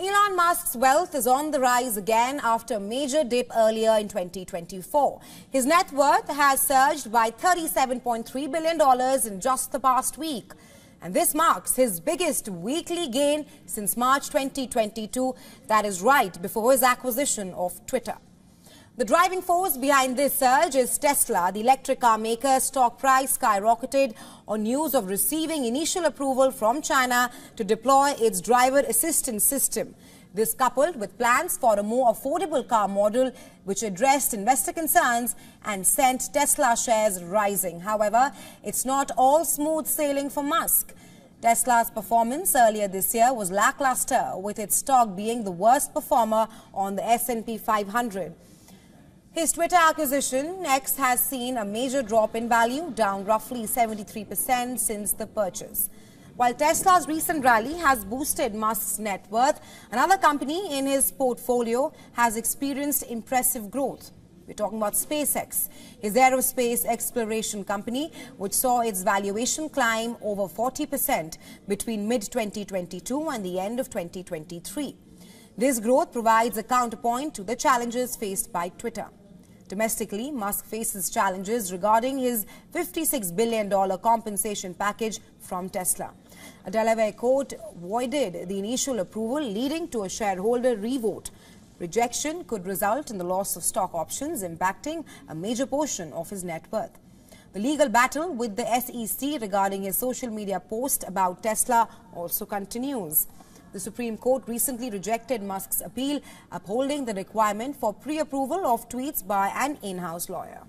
Elon Musk's wealth is on the rise again after a major dip earlier in 2024. His net worth has surged by $37.3 billion in just the past week. And this marks his biggest weekly gain since March 2022, that is right before his acquisition of Twitter. The driving force behind this surge is Tesla. The electric car maker's stock price skyrocketed on news of receiving initial approval from China to deploy its driver assistance system. This coupled with plans for a more affordable car model which addressed investor concerns and sent Tesla shares rising. However, it's not all smooth sailing for Musk. Tesla's performance earlier this year was lackluster with its stock being the worst performer on the S&P 500. His Twitter acquisition X has seen a major drop in value, down roughly 73% since the purchase. While Tesla's recent rally has boosted Musk's net worth, another company in his portfolio has experienced impressive growth. We're talking about SpaceX, his aerospace exploration company, which saw its valuation climb over 40% between mid-2022 and the end of 2023. This growth provides a counterpoint to the challenges faced by Twitter. Domestically, Musk faces challenges regarding his $56 billion compensation package from Tesla. A Delaware court voided the initial approval, leading to a shareholder revote. Rejection could result in the loss of stock options, impacting a major portion of his net worth. The legal battle with the SEC regarding his social media post about Tesla also continues. The Supreme Court recently rejected Musk's appeal, upholding the requirement for pre-approval of tweets by an in-house lawyer.